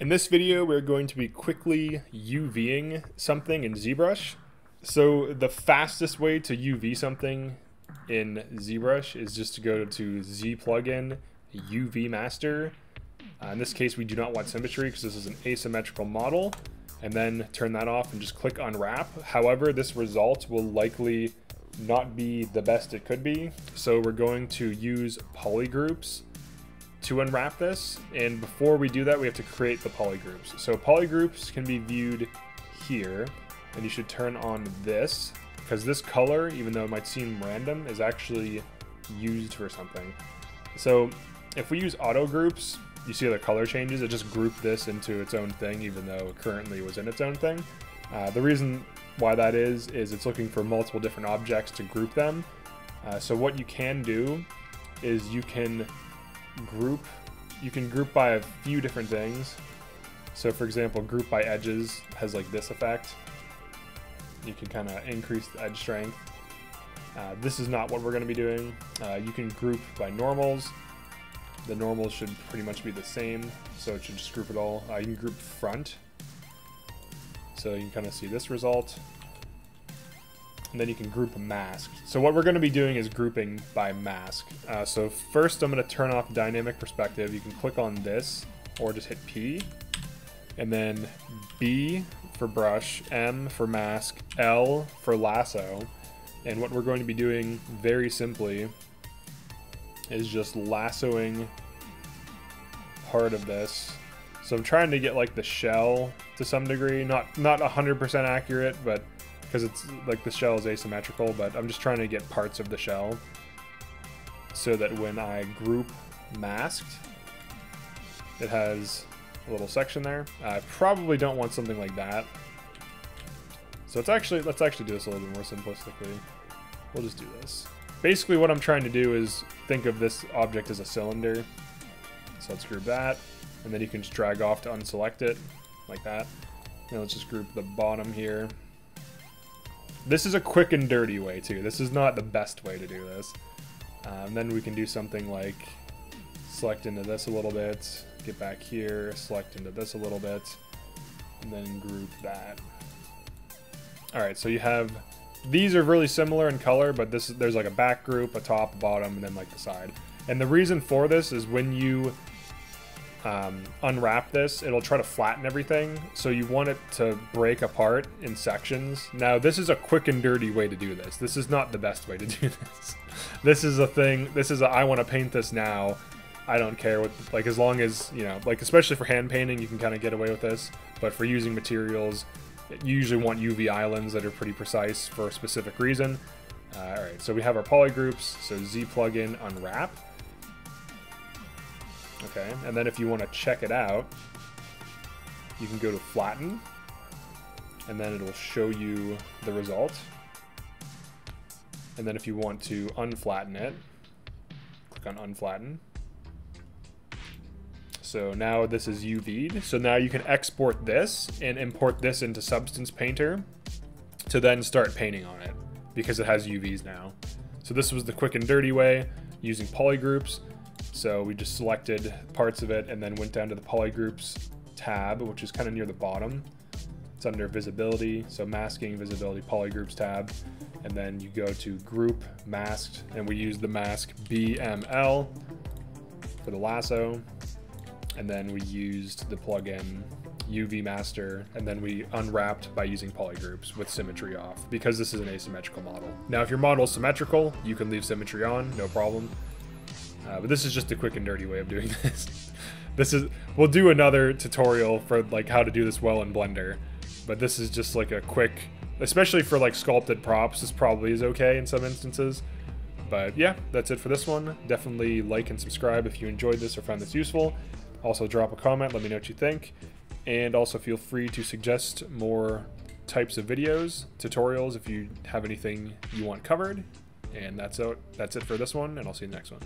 In this video, we're going to be quickly UVing something in ZBrush. So the fastest way to UV something in ZBrush is just to go to Z plugin UV master. Uh, in this case, we do not want symmetry because this is an asymmetrical model and then turn that off and just click unwrap. However, this result will likely not be the best it could be. So we're going to use polygroups to unwrap this. And before we do that, we have to create the polygroups. So polygroups can be viewed here, and you should turn on this, because this color, even though it might seem random, is actually used for something. So if we use auto groups, you see the color changes, it just grouped this into its own thing, even though it currently was in its own thing. Uh, the reason why that is, is it's looking for multiple different objects to group them. Uh, so what you can do is you can group, you can group by a few different things. So for example, group by edges has like this effect. You can kind of increase the edge strength. Uh, this is not what we're going to be doing. Uh, you can group by normals. The normals should pretty much be the same, so it should just group it all. Uh, you can group front. So you can kind of see this result and then you can group a mask. So what we're going to be doing is grouping by mask. Uh, so first I'm going to turn off dynamic perspective. You can click on this or just hit P and then B for brush, M for mask, L for lasso. And what we're going to be doing very simply is just lassoing part of this. So I'm trying to get like the shell to some degree, not not 100% accurate, but because it's like the shell is asymmetrical, but I'm just trying to get parts of the shell so that when I group masked, it has a little section there. I probably don't want something like that. So it's actually, let's actually do this a little bit more simplistically. We'll just do this. Basically what I'm trying to do is think of this object as a cylinder. So let's group that, and then you can just drag off to unselect it, like that. And let's just group the bottom here. This is a quick and dirty way too. This is not the best way to do this. Um, then we can do something like select into this a little bit, get back here, select into this a little bit, and then group that. All right, so you have, these are really similar in color, but this there's like a back group, a top, bottom, and then like the side. And the reason for this is when you um, unwrap this, it'll try to flatten everything. So you want it to break apart in sections. Now, this is a quick and dirty way to do this. This is not the best way to do this. this is a thing, this is a, I want to paint this now. I don't care what, like as long as, you know, like especially for hand painting, you can kind of get away with this. But for using materials, you usually want UV islands that are pretty precise for a specific reason. Uh, all right, so we have our poly groups. So Z plugin unwrap. Okay, and then if you want to check it out, you can go to flatten, and then it'll show you the result. And then if you want to unflatten it, click on unflatten. So now this is UV'd. So now you can export this and import this into Substance Painter to then start painting on it because it has UVs now. So this was the quick and dirty way using polygroups. So we just selected parts of it and then went down to the polygroups tab, which is kind of near the bottom. It's under visibility, so masking, visibility, polygroups tab. And then you go to group masked and we use the mask BML for the lasso. And then we used the plugin UV master and then we unwrapped by using polygroups with symmetry off because this is an asymmetrical model. Now if your model is symmetrical, you can leave symmetry on, no problem. Uh, but this is just a quick and dirty way of doing this. this is we'll do another tutorial for like how to do this well in Blender, but this is just like a quick, especially for like sculpted props. This probably is okay in some instances. But yeah, that's it for this one. Definitely like and subscribe if you enjoyed this or found this useful. Also drop a comment, let me know what you think. And also feel free to suggest more types of videos, tutorials if you have anything you want covered. And that's it, that's it for this one, and I'll see you next one.